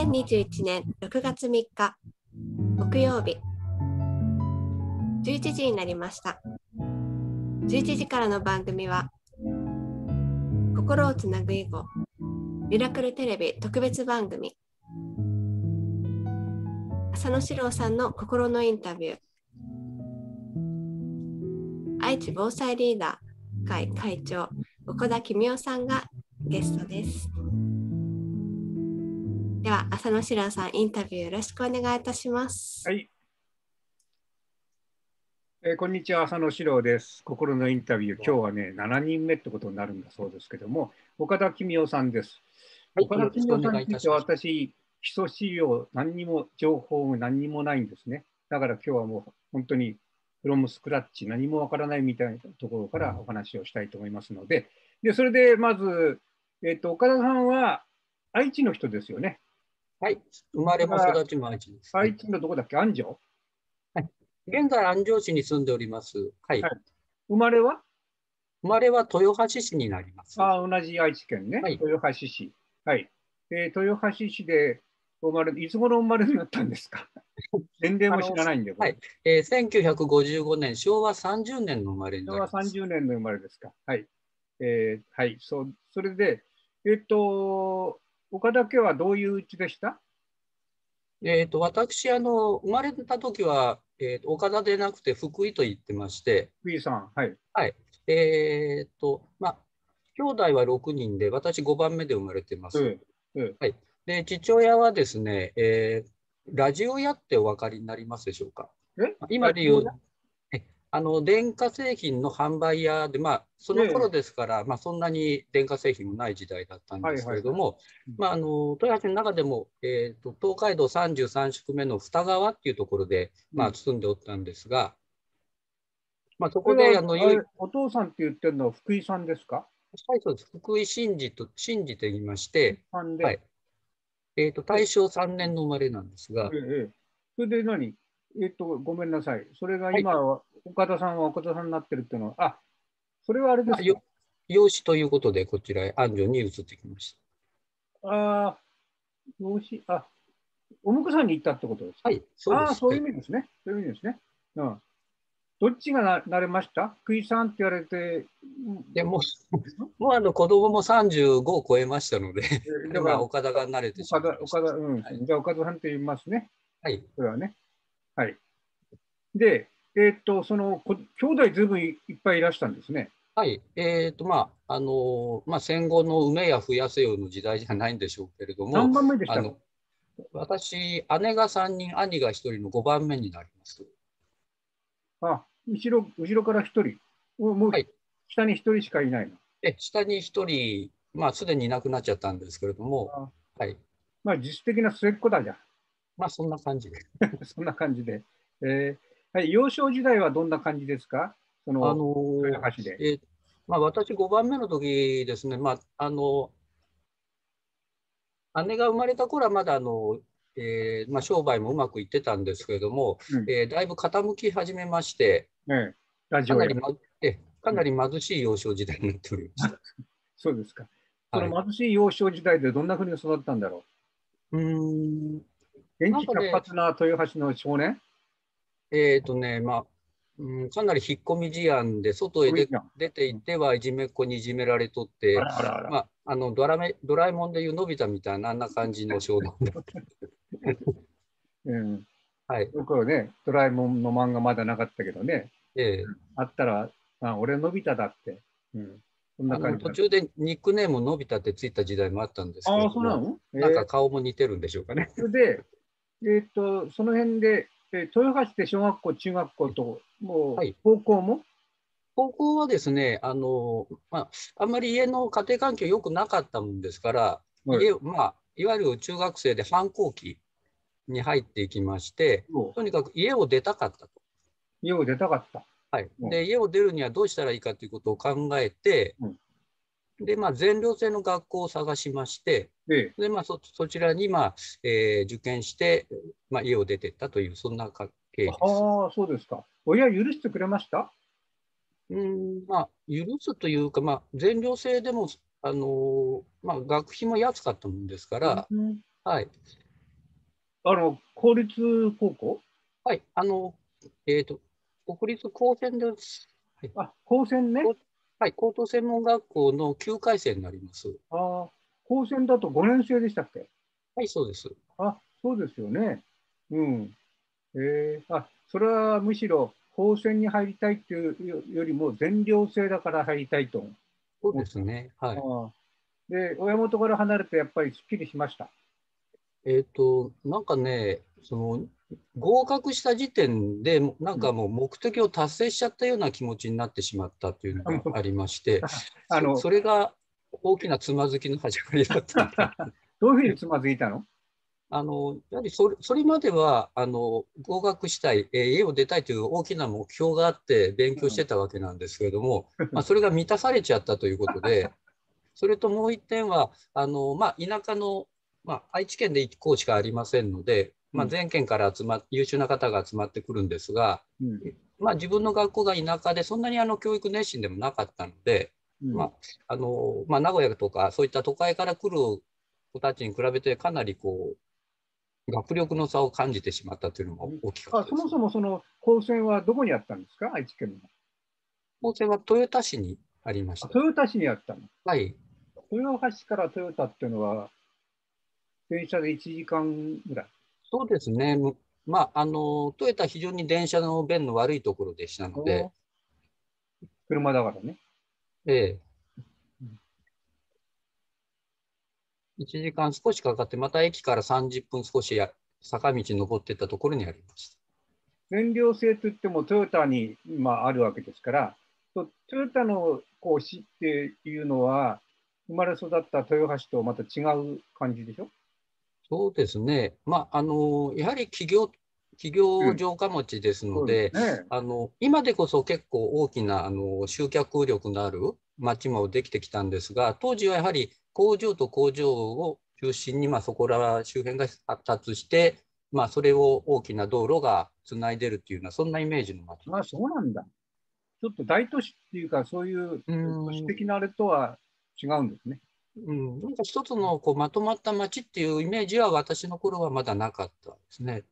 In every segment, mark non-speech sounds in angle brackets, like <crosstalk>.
2021年6月3日木曜日。11時になりました。11時からの番組は心をつなぐ囲碁ミラクルテレビ特別番組。浅野史郎さんの心のインタビュー。愛知防災リーダー会会長岡田公夫さんがゲストです。では浅野史郎さんインタビューよろしくお願いいたします。はい。えーこんにちは、浅野史郎です。心のインタビュー、今日はね、7人目ってことになるんだそうですけども、岡田公夫さんです。はい岡田公夫さんについて私、基礎資料、何にも情報も何にもないんですね。だから今日はもう本当に、フロムスクラッチ、何もわからないみたいなところからお話をしたいと思いますので、でそれでまず、えっと岡田さんは愛知の人ですよね。はい、生まれも育ちも愛知です、愛知のどこだっけ、安城？現在、安城市に住んでおります。はい。はい生まれは？生まれは豊橋市になります。あ同じ愛知県ね、はい豊橋市。はい。えー豊橋市で生まれ、いつ頃生まれになったんですか？<laughs> 年齢も知らないんで、はいえー1955年、昭和30年の生まれにな昭和ります。30年の生まれですか？はい。えーはい、そう、それで、えっ、と、岡田家はどういううちでした？えー、と私あの、生まれた時は、えーと、岡田でなくて福井と言ってまして、福井さん。はい。えーとまあ、兄弟は6人で、私5番目で生まれてます。うんうんで父親はですね、えーラジオ屋ってお分かりになりますでしょうか？え？今で言うあの電化製品の販売屋で、まあ、その頃ですから、まあ、そんなに電化製品もない時代だったんですけれどもい、まああの豊橋の中でも、えーと、東海道33宿目の二川っていうところで、まあ、うんでおったんですが、まあ、そこであのお父さんって言ってるのは福井さんですか？はいそうです。福井真治と真治と言いまして、はい。えーと大正3年の生まれなんですがえ、えええ。それで何？えっ、と、ごめんなさい。それが今は、岡田さんは岡田さんになってるっていうのは、あそれはあれですか？養子ということで、こちらへ安城に移ってきました。ああ、養子、あ、お婿さんに行ったってことですか？はい、そうです。ああ、そういうはい意味ですね。そういう意味ですね。うん。どっちがななれました？福井さんって言われて、うんでもう、もうあの子供も35を超えましたので、えだから、まあ、岡田が慣れてしま岡田、いました。岡田、うん。はいじゃあ、岡田さんって言いますね。はい、それはね。はい。で、えーっと、その、こ兄弟ずいぶんいっぱいいらしたんですね。はい、えっ、と、まあ、あのーまあ、戦後の埋めや増やせよの時代じゃないんでしょうけれども、何番目でした？の私、姉が3人、兄が1人の5番目になります。あ、後ろ、後ろから一人。もう、はい下に一人しかいないの。で、下に1人、まあ、すでにいなくなっちゃったんですけれども、あはい、まあ、実質的な末っ子だじゃん。まあ、そんな感じで。<laughs> そんな感じで。えーはい、幼少時代はどんな感じですか？その、あのー豊橋で。えーまあ、私5番目の時ですね、まあ、あの姉が生まれた頃はまだあの、えーまあ、商売もうまくいってたんですけれども、うんえーだいぶ傾き始めまして、ね、ラジオやかなり,、まえかなり貧しい幼少時代になっておりました。<laughs> そうですか。そはいの貧しい幼少時代でどんなふうに育ったんだろう？ーんう。元気活発な豊橋の少年？えーとねまあうん、かなり引っ込み思案で、外へ出て行ってはいじめっ子にいじめられとって、らあらあら。まあ、あのドラメドラえもんでいうのび太みたいなあんな感じの少年だった。うん。<laughs> はい僕はね、ドラえもんの漫画まだなかったけどね、ええあったら、あ俺のび太だって。うん。そんなあ感じだの途中でニックネームのび太ってついた時代もあったんですけども、そうなの、えーなんか顔も似てるんでしょうかね。で、えーっと、その辺で、えー豊橋で小学校、中学校と、もうはい。高校も、高校はですね、あのまあ、あんまり家の家庭環境良くなかったもんですから、はい。家まあ、いわゆる中学生で反抗期に入っていきまして、とにかく家を出たかったと。家を出たかった。はい、う。んで家を出るにはどうしたらいいかということを考えて、うんでまあ、全寮制の学校を探しまして、で、でまあ、そそちらに、まあえー受験して、まあ、家を出ていったという、そんなか経緯です。ああ、そうですか。親許してくれました？うーんまあ、許すというか、まあ、全寮制でも、あのーまあ、学費も安かったもんですから、うんはい。あの、公立高校？はい。あの、えっ、と、国立高専です。あ、高専ね。はい。高等専門学校の9回生になります。ああ、高専だと5年生でしたっけ？はい、そうです。あ、そうですよね。うん。えー、あ、それはむしろ高専に入りたいっていうよりも全寮制だから入りたいと。そうですね。はい。で、親元から離れてやっぱりすっきりしました？えっ、と、なんかね、その、合格した時点で、なんかもう目的を達成しちゃったような気持ちになってしまったというのがありまして、<laughs> あのそそれが大きなつまずきの始まりだった。<laughs> どういうふうにつまずいたの？あのやはりそれそれまではあの合格したい、えー家を出たいという大きな目標があって勉強してたわけなんですけれども、まあ、それが満たされちゃったということで、<laughs> それともう一点は、あのまあ、田舎の、まあ、愛知県で1校しかありませんので、まあ、全県から集まっ優秀な方が集まってくるんですが、うんまあ、自分の学校が田舎でそんなにあの教育熱心でもなかったので、うんまああのまあ、名古屋とかそういった都会から来る子たちに比べてかなりこう学力の差を感じてしまったというのも大きかったです。あそもそもその高専はどこにあったんですか？愛知県の。高専は豊田市にありました。あ豊田市にあったの。はい。豊橋から豊田っていうのは、電車で1時間ぐらい。そうですね。むまあ、あの、豊田非常に電車の便の悪いところでしたので、車だからね。ええうん。1時間少しかかって、また駅から30分少しや坂道登っていったところにありました。全寮制といってもトヨタに今あるわけですから、とトヨタのこう市っていうのは、生まれ育った豊橋とまた違う感じでしょ？そうですね。まあ、あの、やはり企業、企業城下町ですので、そうすね。あの今でこそ結構大きなあの集客力のある町もできてきたんですが、当時はやはり工場と工場を中心に、まあ、そこら周辺が発達して、まあ、それを大きな道路がつないでるっていうような、そんなイメージの町あ、そうなんだ。ちょっと大都市っていうか、そういううん都市的なあれとは違うんですね。うん、なんか一つのこうまとまった町っていうイメージは私の頃はまだなかったですね。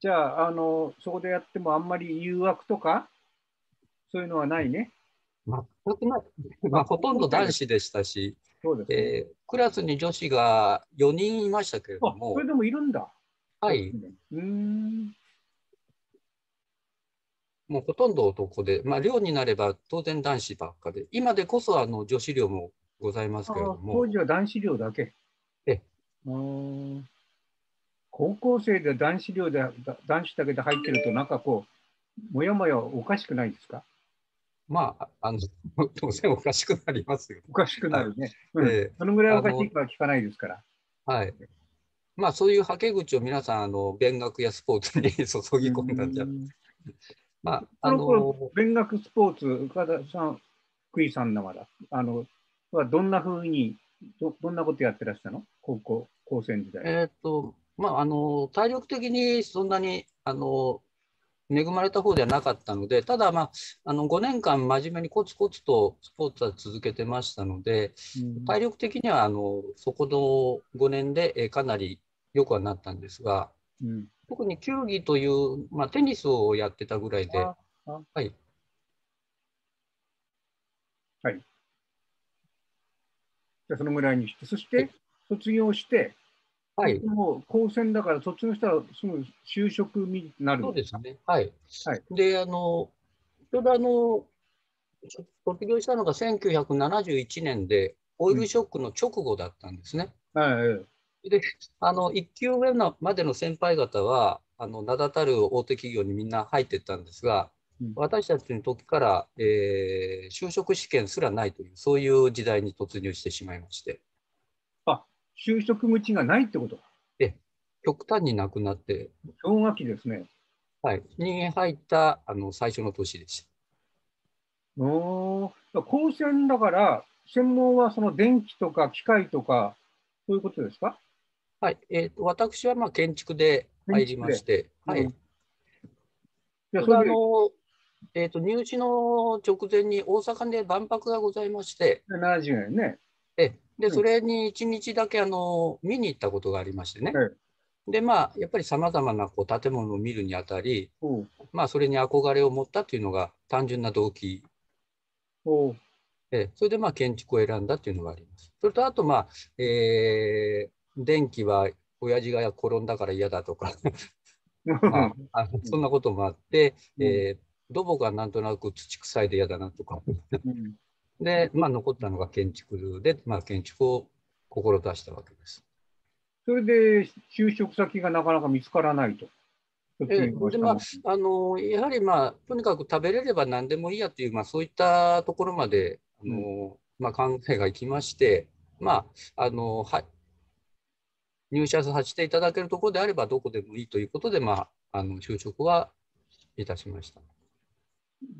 じゃあ、あの、そこでやってもあんまり誘惑とか、そういうのはないね。全くない。まあ、ほとんど男子でしたし、そうですね。えークラスに女子が4人いましたけれどあ、もそれ、でもいるんだ。はい、うーん。もうほとんど男で、まあ、寮になれば当然男子ばっかで、今でこそあの女子寮もございますけれどあも当、時は男子寮だけ。え高校生で男子寮でだ男子だけで入ってると、なんかこう、もやもやおかしくないですか？まあ、あの <laughs> 当然おかしくなりますよ。おかしくなるね。うんえそのぐらいおかしいかは聞かないですから。ーはい。まあ、そういうはけ口を皆さん、あの勉学やスポーツに注ぎ込んだんじゃう、んまあ、あその頃の、勉学スポーツ、岡田さん、福井さんなまだ、あの、はどんなふうにど、どんなことやってらしたの？高校、高専時代。えっと、まあ、あの、体力的にそんなに、あの、恵まれた方ではなかったので、ただ、まあ、あの5年間真面目にコツコツとスポーツは続けてましたので、うん。体力的にはあのそこの5年でえーかなり良くはなったんですが、うん。特に球技という、まあ、テニスをやってたぐらいで、あはい、じゃあそのぐらいにして、そしてはい卒業して、はい、もう高専だから卒業したらすぐ就職になるそうですね。はい。はいで、あの、ちょうどあの、卒業したのが1971年で、オイルショックの直後だったんですね。はいで、あの、1級上のまでの先輩方は、あの、名だたる大手企業にみんな入ってったんですが、うん私たちの時から、えー就職試験すらないという、そういう時代に突入してしまいまして、就職口がないってこと？極端になくなって、氷河期ですね。はい、に入ったあの最初の年でした。おー。高専だから、専門はその電気とか機械とか、そういうことですか？はい、えーと私はまあ建築で入りまして、はい、うん。じゃあそれであの、えーと入試の直前に大阪で万博がございまして、70年ね。えで、うん。それに1日だけあの見に行ったことがありましてね。はいで、まあ、やっぱりさまざまなこう建物を見るにあたり、おう。まあ、それに憧れを持ったというのが単純な動機。おう。で、それでまあ建築を選んだというのがあります。それとあと、まあ、えー電気は親父が転んだから嫌だとか、<laughs> まああのそんなこともあって、えー土木がなんとなく土臭いで嫌だなとか、うんで、まあ、残ったのが建築で、まあ、建築を志したわけです。それで就職先がなかなか見つからないと。えにでまあ、あのやはり、まあ、とにかく食べれれば何でもいいやという、まあ、そういったところまであの、まあ、考えがいきまして、まあ、あのは入社させていただけるところであればどこでもいいということで、まあ、あの就職はいたしました。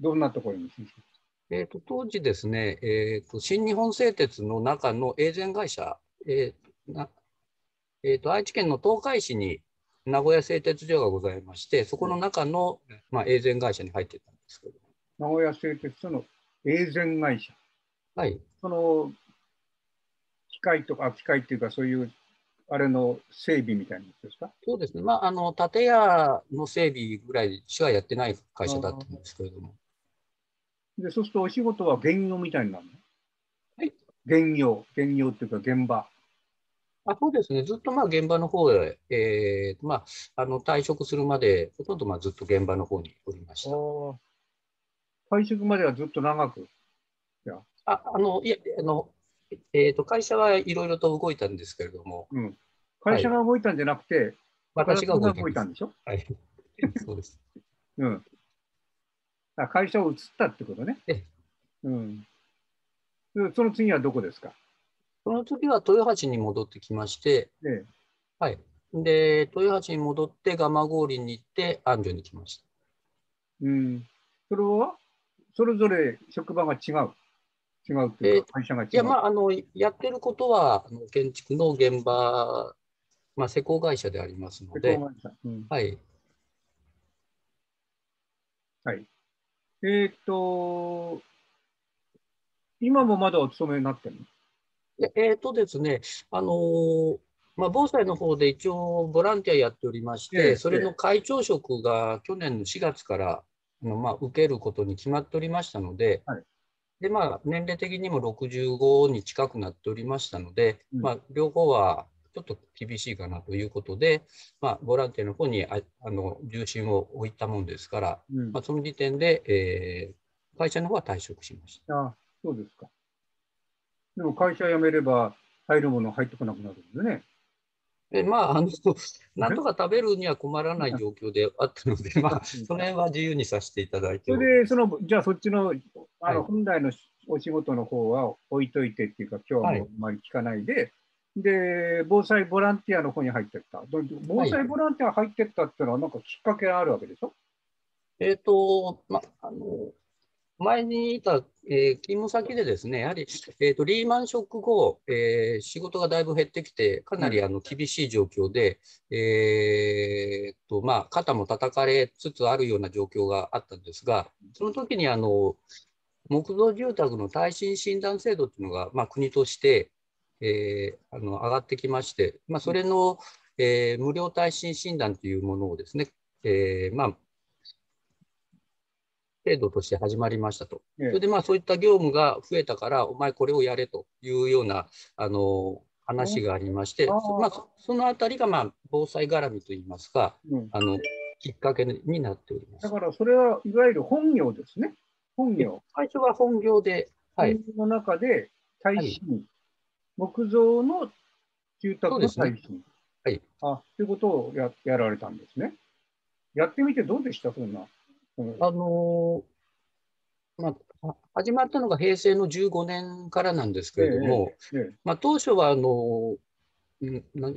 どんなところに？えー、と当時ですね、えーと、新日本製鉄の中のエーゼン会社、えーなえーと、愛知県の東海市に名古屋製鉄所がございまして、そこの中の、まあ、エーゼン会社に入ってたんですけど、名古屋製鉄所のエーゼン会社。はい、その機械とか、あ機械っていうか、そういうあれの整備みたいなですか？そうですね、まあ、あの建屋の整備ぐらいしかやってない会社だったんですけれども、で、そうするとお仕事は現業みたいになるの？はい。現業、現業っていうか現場。あそうですね、ずっとまあ現場の方へ、えーまあ、あの退職するまで、ほとんどまあずっと現場の方におりました。退職まではずっと長く？ああのいやあの、えーと、会社はいろいろと動いたんですけれども、うん。会社が動いたんじゃなくて、私が動いたん。でしょはい、そうです。<laughs> うん。あ会社を移ったってことねええ。うん。でその次はどこですか？その時は豊橋に戻ってきまして、ええ。はい、で豊橋に戻って蒲郡に行って安城に来ました。うん。それは？それぞれ職場が違う？違うっていうか、会社が違う。いや、まあ、あのやってることはあの建築の現場、まあ、施工会社でありますので、施工会社。うん。はい、はい。えーっと、今もまだお勤めになってるの？でえーとですね、あのーまあ、防災の方で一応ボランティアやっておりまして、ええそれの会長職が去年の4月からまあ、受けることに決まっておりましたので、はいでまあ、年齢的にも65に近くなっておりましたので、うんまあ、両方はちょっと厳しいかなということで、まあ、ボランティアの方にああの重心を置いたもんですから、うんまあ、その時点で、えー会社の方は退職しました。あそうですか。でも会社辞めれば入るもの入ってこなくなるんですね。でまあ、あの、なんとか食べるには困らない状況であったので、まあ、<laughs> その辺は自由にさせていただいてそれで、その、じゃあそっちの、あの、はい。本来のお仕事の方は置いといてっていうか、今日はもうあまり聞かないで、で、防災ボランティアの方に入ってった。ど防災ボランティア入ってったっていうのは、なんかきっかけがあるわけでしょ？えっ、と、ま、あの、前にいた、えー勤務先でですね、やはり、えーと、リーマンショック後、えー仕事がだいぶ減ってきて、かなりあの厳しい状況で、えーと、まあ、肩も叩かれつつあるような状況があったんですが、その時にあの、木造住宅の耐震診断制度っていうのが、まあ、国として、えーあの上がってきまして、まあ、それの、えー無料耐震診断というものをですね、えーまあ、制度として始まりましたと。ええそれでまあそういった業務が増えたから、お前これをやれというようなあの話がありまして、まあ、そそのあたりがまあ防災絡みといいますか、うん。あのきっかけになっております。だからそれはいわゆる本業ですね。本業。最初は本業で、はい、本業の中で耐震、木造の住宅の耐震。はい。あ、ということをややられたんですね。やってみてどうでしたそんな。うんあのーまあ、は始まったのが平成の15年からなんですけれども、えええまあ、当初はあの、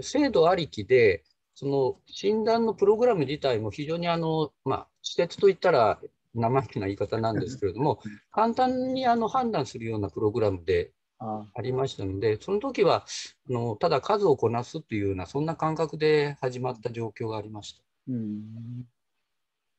制度ありきで、その診断のプログラム自体も非常にあの、まあ、施設といったら生意気な言い方なんですけれどもうん、簡単にあの判断するようなプログラムであありましたので、その時はあのただ数をこなすというような、そんな感覚で始まった状況がありました。うん。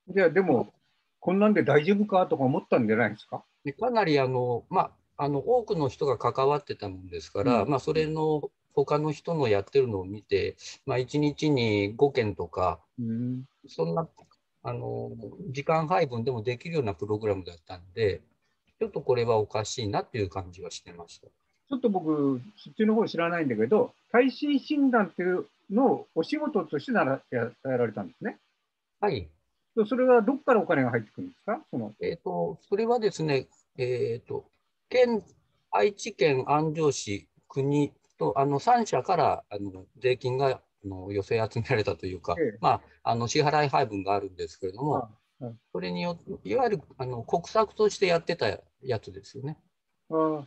じゃあでも、こんなんで大丈夫かとか思ったんじゃないですか？でかなりあの、まあ、あの多くの人が関わってたもんですから、うんまあ、それの他の人のやってるのを見て、まあ、1日に5件とか、うんそんなあの時間配分でもできるようなプログラムだったんで、ちょっとこれはおかしいなっていう感じはしてました。ちょっと僕、そっちの方知らないんだけど、耐震診断っていうのをお仕事としてならややられたんですね。はい。それはどこからお金が入ってくるんですか？その。えっ、と、それはですね、えっ、と、県、愛知県安城市、国と、あの、3社から、あの、税金が、あの、寄せ集められたというか、ええ。まあ、あの、支払い配分があるんですけれども、あはい。それによって、いわゆる、あの、国策としてやってたやつですよね。あー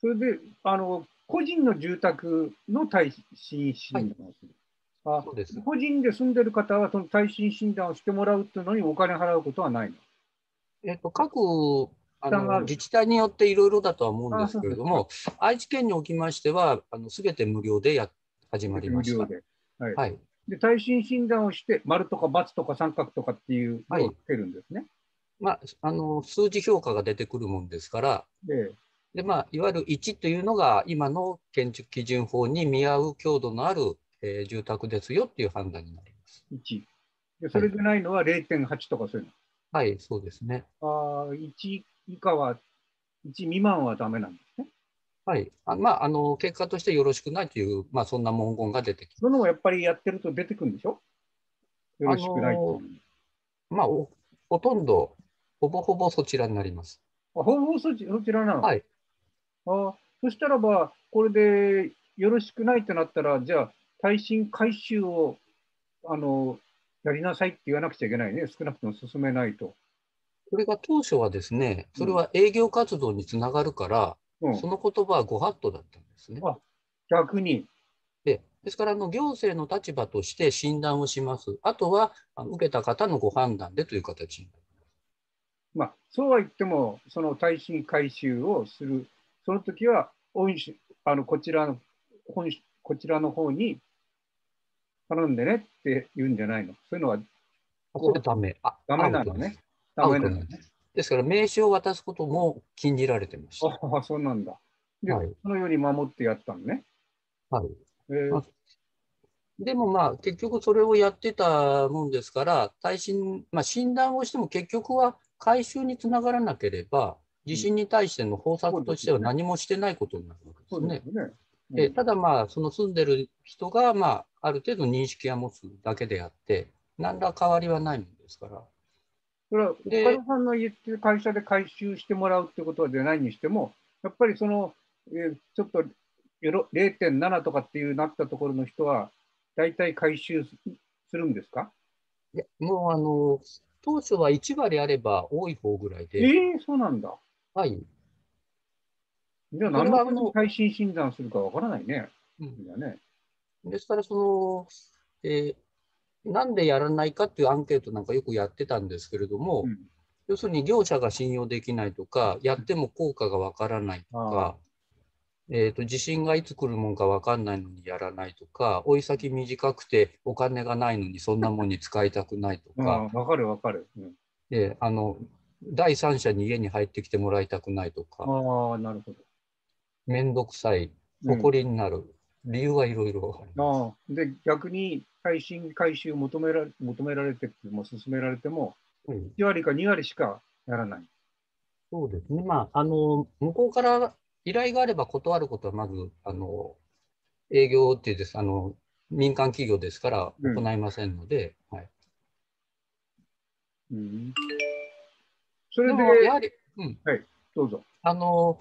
それであの、個人の住宅の耐震診断をする。あそうです。個人で住んでる方は、その耐震診断をしてもらうっていうのにお金払うことはないの？えっ、と、各、あの、自治体によっていろいろだとは思うんですけれども、愛知県におきましては、あの、すべて無料でや、始まりました。無料で。はいはい。で、耐震診断をして、丸とか×とか三角とかっていうのをつけるんですね？まあ、あの、数字評価が出てくるもんですから、で、で、まあ、いわゆる1というのが今の建築基準法に見合う強度のある、えー住宅ですよっていう判断になります。1。で、それでないのは0.8とかそういうはい、そうですね。の。ああ、1以下は、1未満はダメなんですね。はい。あまあ、あの、結果としてよろしくないという、まあ、そんな文言が出てきそのやっぱりやってると出てくるんでしょ？よろしくないっていうあのまあお、ほとんど、ほぼほぼそちらになります。あ、ほぼそちそちらなの、はい。あそしたらば、これでよろしくないってなったら、じゃあ、耐震改修をあのやりなさいって言わなくちゃいけないね、少なくとも進めないと。これが当初はですね、それは営業活動につながるから、うん、その言葉はご法度だったんですね。あ逆に、でですからあの、行政の立場として診断をします。あとは、あの受けた方のご判断でという形になります。まあ、そうは言っても、その耐震改修をする、その時は御社あのこちらの本社こちらの方に頼んでねって言うんじゃないの？そういうのはあこれダメ。あダメなのね。ダメなのねで。ですから、名刺を渡すことも禁じられてました。ああ、そうなんだ。で、はいそのように守ってやったのね。はいえーあでもまあ、結局それをやってたもんですから、耐震、まあ、診断をしても結局は回収につながらなければ、地震に対しての方策としては何もしてないことになるわけですねそうで。すね。でただまあ、その住んでる人が、まあ、ある程度認識は持つだけであって、何ら変わりはないもんですから。それはで岡田さんの言ってる会社で回収してもらうってことでないにしても、やっぱりその、えーちょっとよろ0.7とかっていうなったところの人は、大体回収すするんですか？いやもうあの、当初は1割あれば多い方ぐらいえで、ー、そうなんだ。はい。じゃあ、何のために耐震診断するかわからないね。うん。ですから、その、えーなんでやらないかっていうアンケートなんかよくやってたんですけれども、うん。要するに業者が信用できないとか、やっても効果がわからないとか、えーと、地震がいつ来るもんかわかんないのにやらないとか、追い先短くてお金がないのにそんなもんに使いたくないとあか、あわかるわかる。うん。であの第三者に家に入ってきてもらいたくないとか、ああ、なるほめんどくさい、誇りになる、理由はいろいろあります。ああで逆に耐震改修求めら求められても進められてもうん1割か2割しかやらない。そうですね。まあ、あの、向こうから依頼があれば断ることはまず、あの、営業っていうです、あの、民間企業ですからうん行いませんので、はい。うん、それでやはり、うん、どうぞ。あの、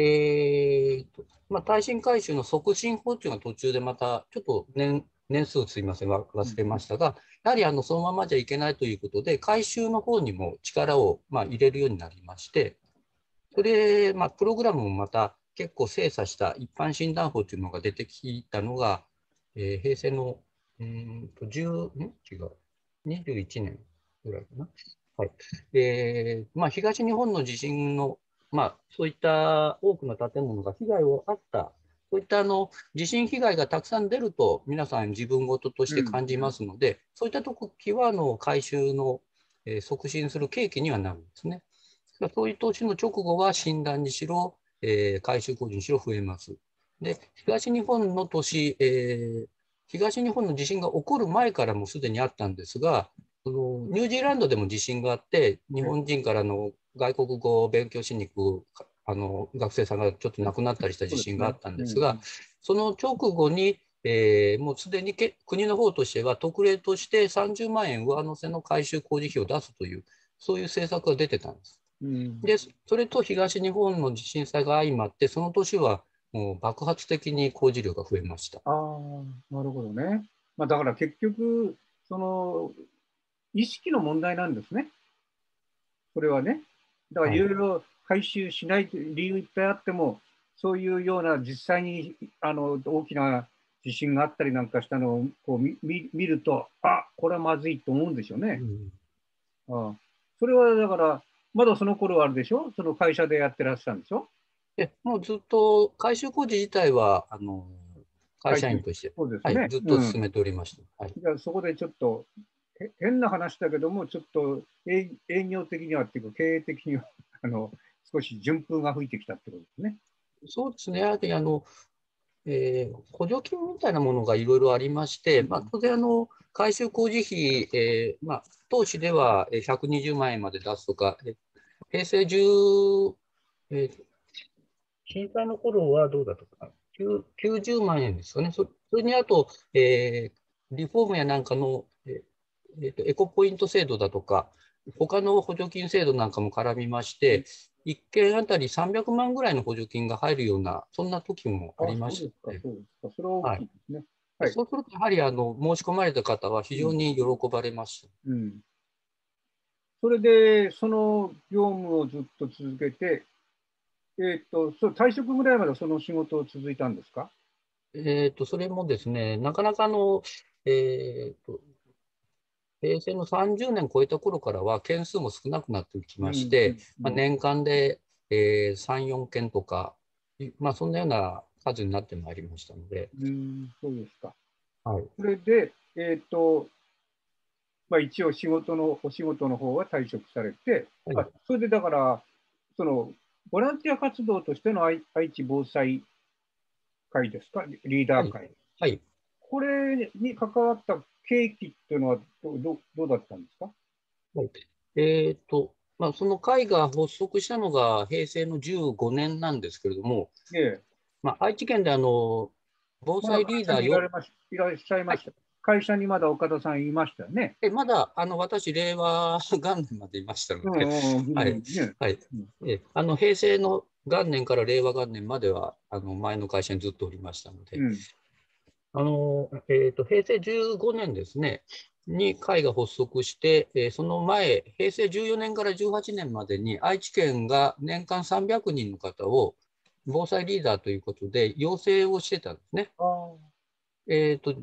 えーと、まあ、耐震改修の促進法っていうのが途中でまた、ちょっと年、年数すいません、忘れましたが、やはりあのそのままじゃいけないということで、改修の方にも力をまあ入れるようになりまして、それ、まあ、プログラムもまた結構精査した一般診断法というのが出てきたのが、えー平成のうんと10、ん？違う、21年ぐらいかな？はい。で、まあ、東日本の地震のまあ、そういった多くの建物が被害をあった、そういったあの地震被害がたくさん出ると、皆さん自分事として感じますので、そういった時はあの回収の、えー促進する契機にはなるんですね。そういう投資の直後は診断にしろ、えー改修工事にしろ増えます。で、東日本の都市、えー東日本の地震が起こる前からもすでにあったんですが、そのニュージーランドでも地震があって、日本人からの外国語を勉強しに行くあの学生さんがちょっと亡くなったりした地震があったんですが、その直後に、えーもうすでにけ国の方としては特例として30万円上乗せの改修工事費を出すという、そういう政策が出てたんです。うんで、それと東日本の地震災が相まって、その年はもう爆発的に工事量が増えました。ああ、なるほどね。まあ、だから結局、その意識の問題なんですね。それはね。だからはいいろいろ回収しない理由いっぱいあっても、そういうような実際にあの大きな地震があったりなんかしたのをこう見見見ると、あこれはまずいと思うんでしょうね。ああそれはだから、まだその頃はあるでしょ？その会社でやってらっしゃるんでしょ？でもうずっと改修工事自体はあの会社員として、そうですね。はい、ずっとうん進めておりました。はいじゃあそこでちょっとへ変な話だけども、ちょっと営営業的にはっていうか、経営的には <laughs> あの少し順風が吹いてきたってことですね。そうですね、やはりあの、えー補助金みたいなものがいろいろありまして、まあ、当然あの、改修工事費、えーまあ、当時ではえー120万円まで出すとか、え平成10、えー震災の頃はどうだったか？な、9 90万円ですかね、そそれにあと、えーリフォームやなんかの、えーえーとエコポイント制度だとか、他の補助金制度なんかも絡みまして、1件あたり300万ぐらいの補助金が入るような、そんな時もありましたね。そうですると、やはりあの申し込まれた方は非常に喜ばれました。うん。それで、その業務をずっと続けて、えっ、と、そう退職ぐらいまでその仕事を続いたんですか？えーと、それもですね、なかなかあの、えーと、平成の30年超えた頃からは件数も少なくなってきまして、まあ、年間で、えー3、4件とか、いまあ、そんなような数になってまいりましたので、うん、そうですか。はい、それで、えっ、と、まあ、一応仕事の、お仕事の方は退職されて、はい。あそれでだから、その、ボランティア活動としての愛愛知防災会ですか、リーダー会。はい、これに関わった契機っていうのはどどどうだったんですか？えーと、まあ、その会が発足したのが平成の15年なんですけれども、ええ。まあ、愛知県であの防災リーダーよまだ会社にいらっしゃいました。会社にまだ岡田さんいましたよね。えまだあの私、令和元年までいましたので、はい。ね。はい。うん。えあの平成の元年から令和元年まではあの前の会社にずっとおりましたので、うんあのえーと平成15年ですね、に会が発足して、えーその前、平成14年から18年までに愛知県が年間300人の方を防災リーダーということで養成をしてたんですね。えーと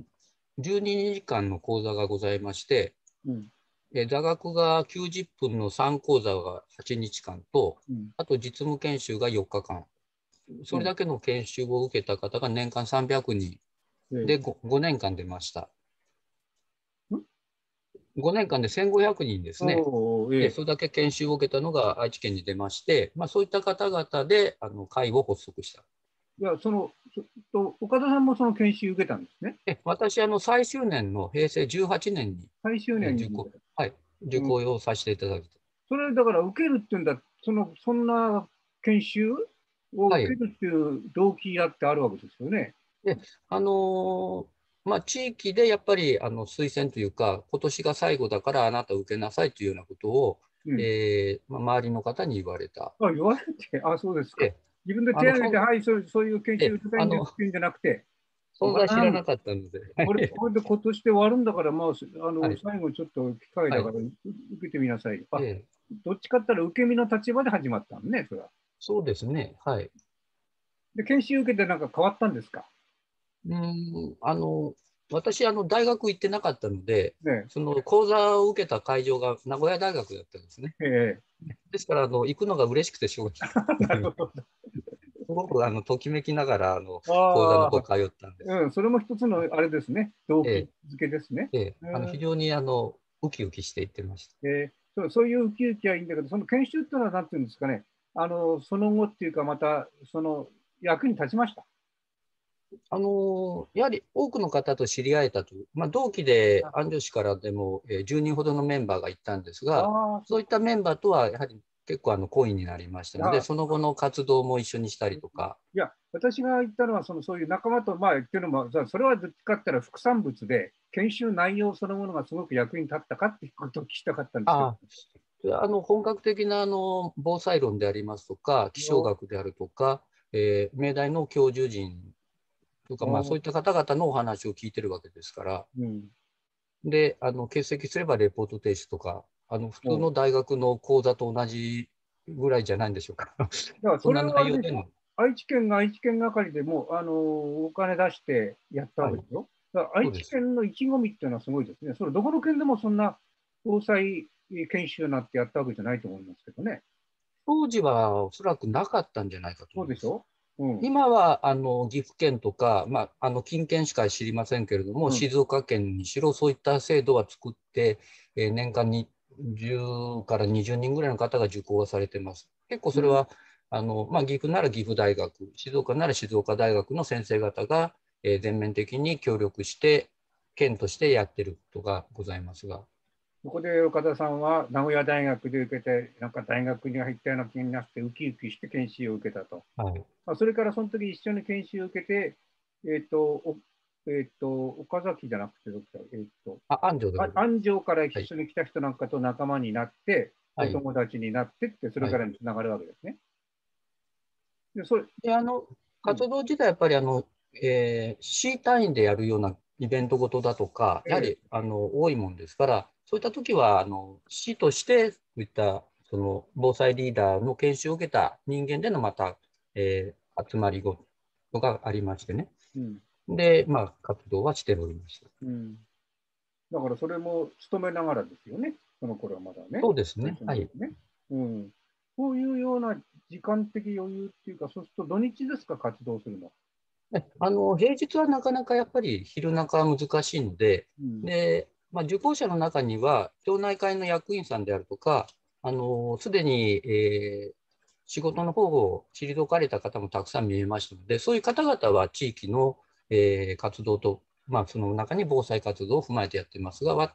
12時間の講座がございまして、うんえー座学が90分の3講座が8日間と、うんあと実務研修が4日間。それだけの研修を受けた方が年間300人ええで 5, 5年間出ましたん？5年間で1500人ですね。でそれだけ研修を受けたのが愛知県に出まして、まあ、そういった方々であの会を発足した。いや、その、そと岡田さんもその研修受けたんですね。で私、あの最終年の平成18年に最終年に受講はい、受講をさせていただいて、それだから受けるっていうんだ、そのそんな研修を受けるっていう動機だってあるわけですよね。あのーまあ、地域でやっぱりあの推薦というか、今年が最後だからあなた受けなさいというようなことを、うんえーまあ、周りの方に言われた。あ言われて、あそうですかえ。自分で手を挙げて、あはい、そうそういう研修受けたいんですっていうんじゃなくて、存在知らなかったので。これこれで今年で終わるんだから、まあ、あのはい最後ちょっと機会だから、受けてみなさい。あええどっちかったら受け身の立場で始まったのね、それは。そうですね。はい。で、研修受けてなんか変わったんですか？うーんあの私あの、大学行ってなかったので、ねその講座を受けた会場が名古屋大学だったんですね。えですからあの、行くのが嬉しくてしょうがない。<laughs> すごくあのときめきながらあの講座あの方通ったんです。あ、うん、それも一つのあれですね、動機えづけですね。ええあうんの非常にあのウキウキして行ってました。えーそうそういうウキウキはいいんだけど、その研修っていうのはなんていうんですかね、あのその後っていうか、またその役に立ちました。あのやはり多くの方と知り合えたという、まあ、同期で安城市からでも、えー10人ほどのメンバーがいたんですが、あそういったメンバーとはやはり結構あの好意になりましたのあで、その後の活動も一緒にしたりとか、いや、私が言ったのは、そのそういう仲間と、まあ、言ってるのも、それはどっちかって言ったら副産物で、研修内容そのものがすごく役に立ったかっていうことを聞きたかったんですあけど。あの本格的なあの防災論でありますとか、気象学であるとか、えー明大の教授陣とか、まあ、おそういった方々のお話を聞いてるわけですから、うん、であの欠席すればレポート提出とか、あの普通の大学の講座と同じぐらいじゃないんでしょうか。そでの愛知県が愛知県係でもあのお金出してやったわけですよ。だから愛知県の意気込みっていうのはすごいですね。それどこの県でもそんな防災研修なんてやったわけじゃないと思いますけどね。当時はおそらくなかったんじゃないかと思います。そうでしょ、うん、今はあの岐阜県とか、まあ、あの近県しか知りませんけれども、うん静岡県にしろ、そういった制度は作って、えー年間に10から20人ぐらいの方が受講はされてます。結構それは、あのまあ、岐阜なら岐阜大学、静岡なら静岡大学の先生方が、えー全面的に協力して、県としてやってることがございますが。そこで岡田さんは名古屋大学で受けて、なんか大学に入ったような気になって、ウキウキして研修を受けたと。はい。まあ、それからその時一緒に研修を受けて、えっ、と、おえっ、と、岡崎じゃなくて、どっちだ？えっ、と、あ安城安城から一緒に来た人なんかと仲間になって、はい。お友達になってって、それからにつながるわけですね。で、それ、であの活動自体やっぱりあの、えー市単位でやるようなイベントごとだとか、ええ。やはりあの多いもんですから、そういった時はあの市としてそういったその防災リーダーの研修を受けた人間でのまた、えー集まりごとがありましてね。うん、で、まあ、活動はしておりました。うん。だからそれも勤めながらですよね、その頃はまだね。そうですね。はい。ね。うん。そういうような時間的余裕っていうか、そうすると土日ですか、活動するの？であの平日はなかなかやっぱり昼中は難しいので、うんで、まあ、受講者の中には、町内会の役員さんであるとか、あのすでに、えー仕事の方を退かれた方もたくさん見えましたので、そういう方々は地域の、えー活動と、まあ、その中に防災活動を踏まえてやってますが、わ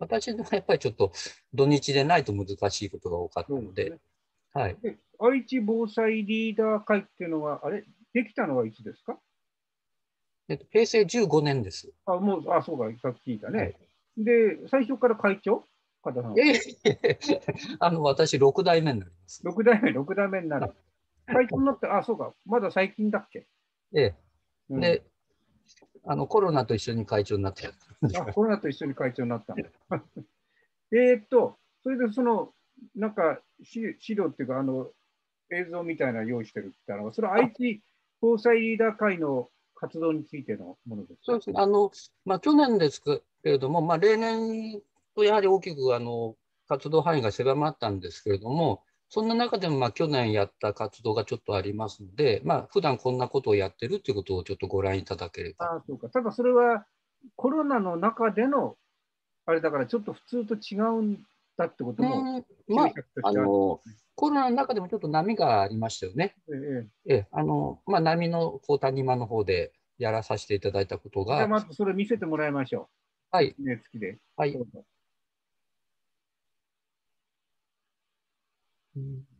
私はやっぱりちょっと土日でないと難しいことが多かったので、はい、で愛知防災リーダー会っていうのは、あれ、できたのはいつですか？えっと平成15年です。あ、もう、あ、そうか、さっき聞いたね。はいで、最初から会長？加田さんは。ええ <laughs> あの私、6代目になります。6代目、6代目になる。会長になって、あ、そうか、まだ最近だっけ？ええうんで、あのコロナと一緒に会長になってあ、コロナと一緒に会長になったんだ。<laughs> えーっと、それでその、なんか資資料っていうか、あの、映像みたいなの用意してるって言ったのは、それは愛知防災リーダー会の活動についてのものですか？そうですね。あの、まあ、去年ですけれども、まあ、例年とやはり大きくあの活動範囲が狭まったんですけれども、そんな中でもまあ去年やった活動がちょっとありますので、まあ普段こんなことをやってるということをちょっとご覧いただければ。あそうか。ただそれはコロナの中での、あれだからちょっと普通と違うんだってことも、ねまああのコロナの中でもちょっと波がありましたよね。ええええ、あの、まあ波のこう谷間の方でやらさせていただいたことじゃあが、まずそれ見せてもらいましょはい、う。ね、付きで。はいうん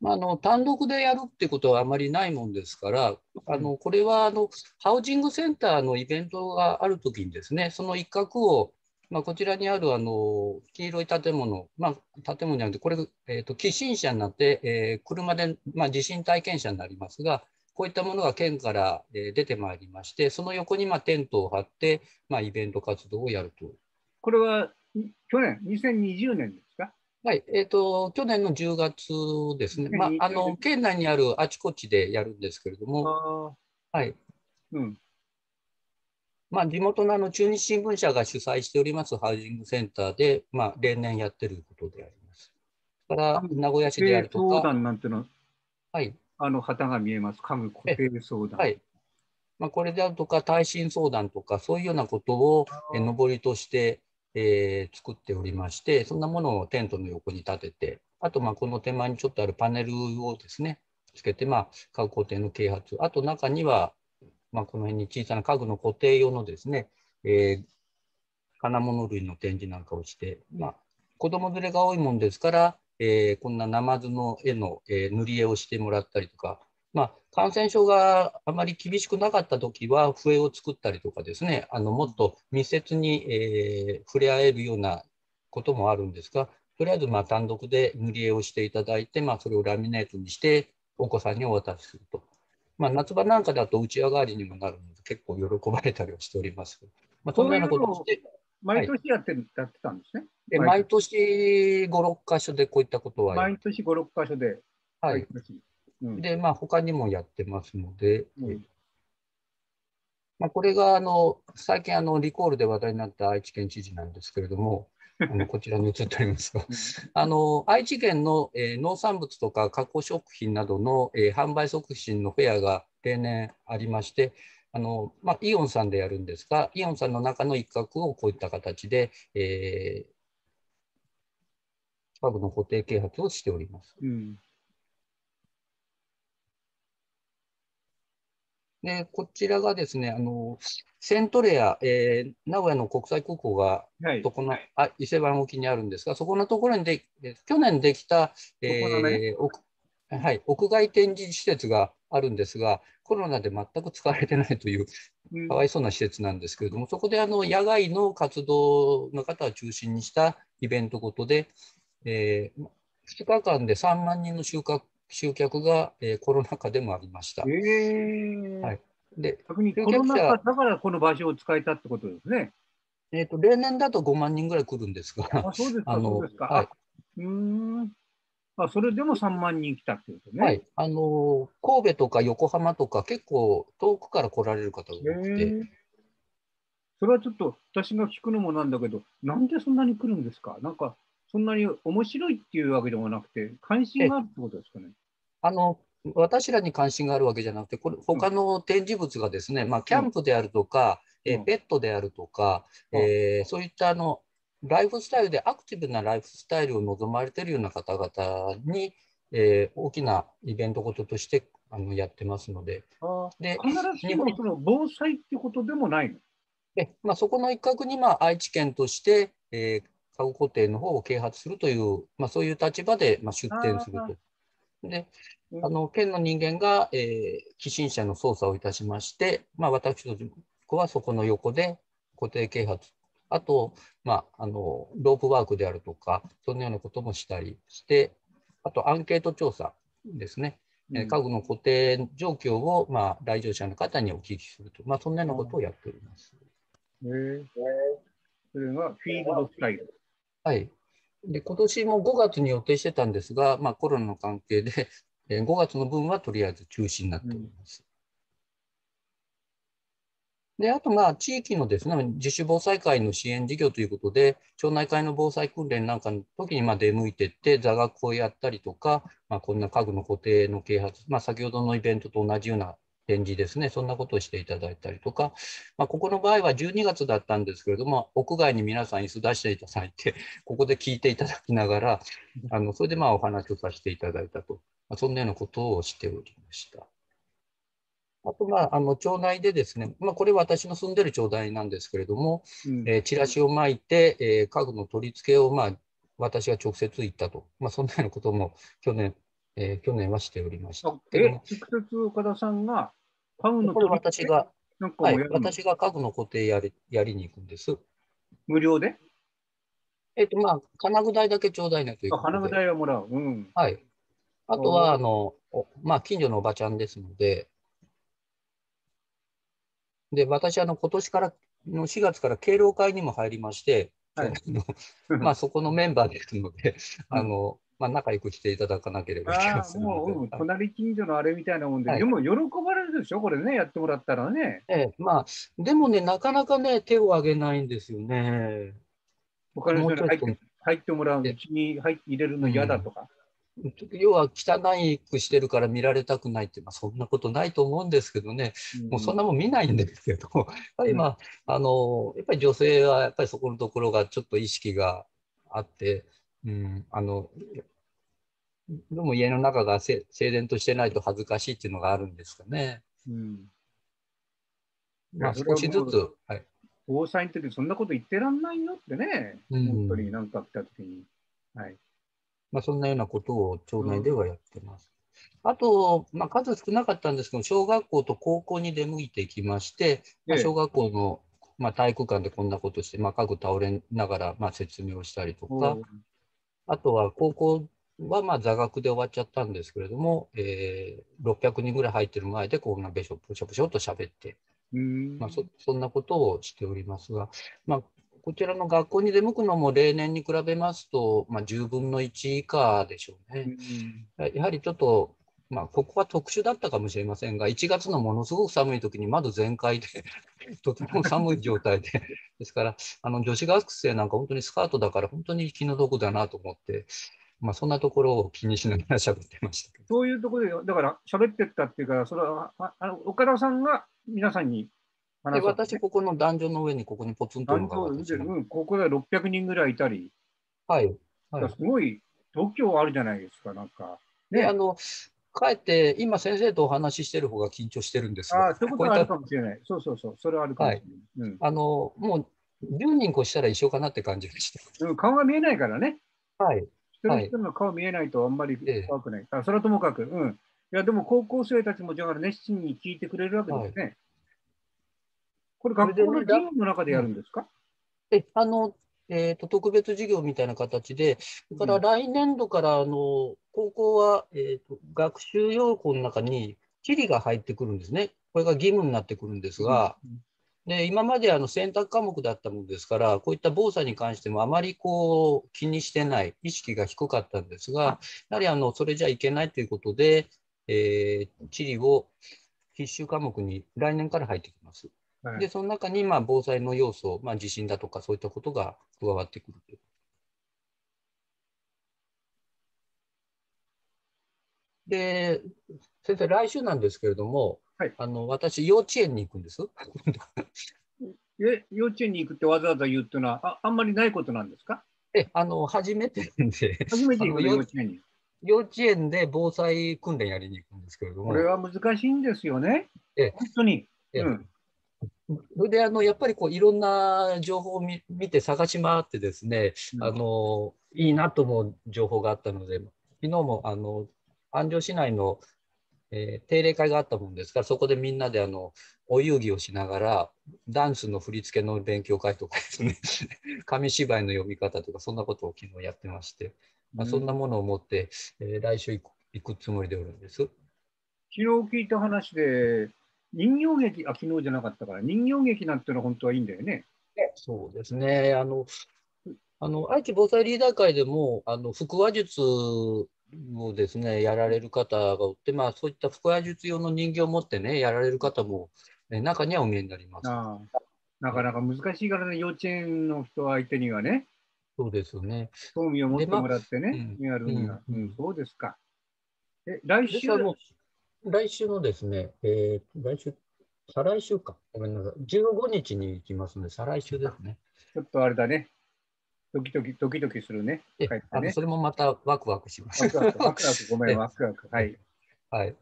まあ、あの単独でやるってことはあまりないもんですから、あのこれはあのハウジングセンターのイベントがあるときにですね、その一角を、まあ、こちらにあるあの黄色い建物、まあ、建物じゃなくて、これ、えー、と寄進者になって、えー車で、まあ、地震体験者になりますが、こういったものが県から、えー出てまいりまして、その横にまあテントを張って、まあ、イベント活動をやると。これはん去年、2020年ですかはい、えー、と去年の10月ですね、まあ、あの県内にあるあちこちでやるんですけれども、はい、うん。まあ、地元のあの中日新聞社が主催しておりますハウジングセンターで、まあ、例年やってることであります。から名古屋市であると相か、談なんての、はい、あの旗が見えます。家具固定相談。はい。まあ、これであるとか、耐震相談とか、そういうようなことをえー上りとして、えー作っておりまして、そんなものをテントの横に立てて、あと、まあ、この手前にちょっとあるパネルをですね、つけて、まあ、家具固定の啓発、あと中には、まあ、この辺に小さな家具の固定用のですね、えー金物類の展示なんかをして、まあ、子供連れが多いもんですから、えーこんなナマズの絵の、えー塗り絵をしてもらったりとか、まあ、感染症があまり厳しくなかったときは、笛を作ったりとかですね、あのもっと密接に、えー触れ合えるようなこともあるんですが、とりあえずまあ単独で塗り絵をしていただいて、まあ、それをラミネートにして、お子さんにお渡しすると。まあ、夏場なんかだとうちわ代わりにもなるので、結構喜ばれたりはしております。まあ、そんなようなことをして、毎年やってる、やってたんですね？で毎年5、6箇所でこういったことは毎年5、6箇所で。はい。で、まあ、他にもやってますので、うん。まあ、これがあの最近あのリコールで話題になった愛知県知事なんですけれども、<laughs> あのこちらに映っておりますが、あの愛知県の、えー農産物とか加工食品などの、えー販売促進のフェアが例年ありまして、あのまあ、イオンさんでやるんですが、イオンさんの中の一角をこういった形で、えー、家具の固定啓発をしております。うん。で、こちらがですね、あのセントレア、えー名古屋の国際空港がはい。そこのあ伊勢湾沖にあるんですが、そこのところにでえ去年できた、えー屋はい、屋外展示施設があるんですが、コロナで全く使われてないといううんかわいそうな施設なんですけれども、そこであの野外の活動の方を中心にしたイベントごとで、え2日間で3万人の集客集客が、えーコロナ禍でもありましたえ。えはいで逆に集コロナ禍だからこの場所を使えたってことですね。えーと例年だと5万人ぐらい来るんですが、あ、そうですか、そうですか。はいあうーん。あ、それでも3万人来たってことね。はい、あのー神戸とか横浜とか結構遠くから来られる方が多くて、それはちょっと私が聞くのもなんだけど、なんでそんなに来るんですか？なんか、そんなに面白いっていうわけでもなくて、関心があるってことですかね？あの私らに関心があるわけじゃなくて、これ他の展示物がですね、まあ、キャンプであるとか、うん。えーペットであるとか、うん。えーそういったあのライフスタイルでアクティブなライフスタイルを望まれているような方々に、えー大きなイベントごととしてあのやってますので、あで必ずしもその防災ってことでもないの？でまあ、そこの一角に、まあ、愛知県として、えー、家具固定の方を啓発するという、まあ、そういう立場で、まあ、出展するあと。でうんあの県の人間が、えー、寄進者の操作をいたしまして、まあ、私どもはそこの横で固定啓発、あと、まあ、あのロープワークであるとか、そのようなこともしたりして、あとアンケート調査ですね。えー家具の固定状況を、まあ、来場者の方にお聞きすると、まあ、そんなようなことをやっております。へえそれがフィールドスタイル。はい。で、今年も5月に予定してたんですが、まあ、コロナの関係で、<laughs> え5月の分はとりあえず中止になっております。で、あと、まあ、地域のですね、自主防災会の支援事業ということで、町内会の防災訓練なんかの時にま出向いてって、座学をやったりとか、まあ、こんな家具の固定の啓発、まあ、先ほどのイベントと同じような展示ですね、そんなことをしていただいたりとか、まあ、ここの場合は12月だったんですけれども、屋外に皆さん椅子出していただいて、<laughs> ここで聞いていただきながら、あのそれでまあお話をさせていただいたと、まあ、そんなようなことをしておりました。あと、まあ、あの町内でですね、まあ、これ私の住んでる町内なんですけれども、うん。えーチラシを巻いて、えー家具の取り付けを、まあ、私が直接行ったと、まあ、そんなようなことも去年、えー去年はしておりました。直接岡田さんが家具のこれ私が、なんかはい私が家具の固定やりやりに行くんです。無料で？えっ、と、まあ、金具代だけちょうだいねというあことで。花具代はもらう。うん。はい。あとは、あの、おまあ、近所のおばちゃんですので、で、私、あの、今年から、の4月から敬老会にも入りまして、はい <laughs> <laughs> まあ、そこのメンバーですので、うんあの、まあ、仲良くしていただかなければいけませんもう。隣近所のあれみたいなもんで、はいでも喜ばれでしょ、これね、やってもらったらね。ええ、まあ、でもね、なかなかね、手を挙げないんですよね。他の人に入って入ってもらう、えうちに入入れるの嫌だとか？要は汚くしてるから見られたくないって、まあ、そんなことないと思うんですけどね、もうそんなもん見ないんですけど、やっぱりまあ、あの、やっぱり女性はやっぱりそこのところがちょっと意識があって、うん、あの、でも家の中がせ整然としてないと恥ずかしいっていうのがあるんですかね。うんまあ、少しずつ、はい。防災の時そんなこと言ってらんないよってね、うん本当に何か来た時に。はい。まあ、そんなようなことを町内ではやってます。あと、まあ、数少なかったんですけど、小学校と高校に出向いてきまして、まあ、ええ小学校の、まあ、体育館でこんなことして、まあ、家具倒れながら、まあ、説明をしたりとか、あとは高校はまあ座学で終わっちゃったんですけれども、えー600人ぐらい入ってる前でこんなべしょぽしょぽしょと喋って、うんまあ、そそんなことをしておりますが、まあ、こちらの学校に出向くのも例年に比べますと、まあ、10分の1以下でしょううね。んやはりちょっと、まあ、ここは特殊だったかもしれませんが、1月のものすごく寒い時に窓全開で、<laughs> とても寒い状態で、ですから、あの女子学生なんか本当にスカートだから本当に気の毒だなと思って、まあ、そんなところを気にしながら喋ってましたけど。そういうところで、だから喋ってったっていうか、それはああの岡田さんが皆さんにで話す。私、ここの男女の上にここにポツンとのが私の。うん、ここで600人ぐらいいたり、はい。はいすごい度胸あるじゃないですか、なんか。で、ねあの、かえって今先生とお話ししてる方が緊張してるんですがああ、そういうことはあるかもしれない。そうそうそう、それはあるかもしれない。あの、もう10人越したら一緒かなって感じでしうんうん、顔が見えないからね。た。はい。一人一人の顔見えないとあんまりええ怖くない。あそれはともかく、うん。いや、でも高校生たちも、だから熱心に聞いてくれるわけですね。これ、学校の授業の中でやるんですか、で、あの、えーと、特別授業みたいな形で、それから来年度から、あの、高校は、えーと、学習要項の中に地理が入ってくるんですね。これが義務になってくるんですが、で今まであの選択科目だったものですから、こういった防災に関してもあまりこう気にしてない、意識が低かったんですが、やはりあのそれじゃいけないということで、えー地理を必修科目に来年から入ってきます。はいで、その中にまあ防災の要素、まあ、地震だとかそういったことが加わってくるという。で、先生、来週なんですけれども、はいあの私、幼稚園に行くんです。<laughs> え幼稚園に行くってわざわざ言うっていうのはあ、あんまりないことなんですか？え、あの、初めてなんで、初めて行く幼稚園に。幼稚園で防災訓練やりに行くんですけれども、これは難しいんですよね。ええ本当に。えうん。それであのやっぱりこういろんな情報を見見て探し回ってですね、うんあのいいなと思う情報があったので、昨日もあの安城市内の、えー定例会があったもんですから、そこでみんなであのお遊戯をしながら、ダンスの振り付けの勉強会とかですね、<laughs> 紙芝居の読み方とか、そんなことを昨日やってまして、まあ、そんなものを持って、えー来週行くつもりでおるんです。昨日聞いた話で、人形劇、あ、昨日じゃなかったから、人形劇なんてのは本当はいいんだよね。そうですね。あの、あの愛知防災リーダー会でも、あの、腹話術をですね、やられる方がおって、まあ、そういった腹話術用の人形を持ってね、やられる方も、え中にはお見えになります。ああなかなか難しいからね、幼稚園の人相手にはね、そうですよね。興味を持ってもらってね、でまあやるんだ、うんうんそうですか。え、来週？の来週のですね、えー来週、再来週か。ごめんなさい。15日に行きますので、再来週ですね。ちょっとあれだね、ドキドキ、ドキドキするね。で帰ってねあのそれもまたワクワクします。ワクワク、ワクワク、ごめん、ワクワク。はい。はい。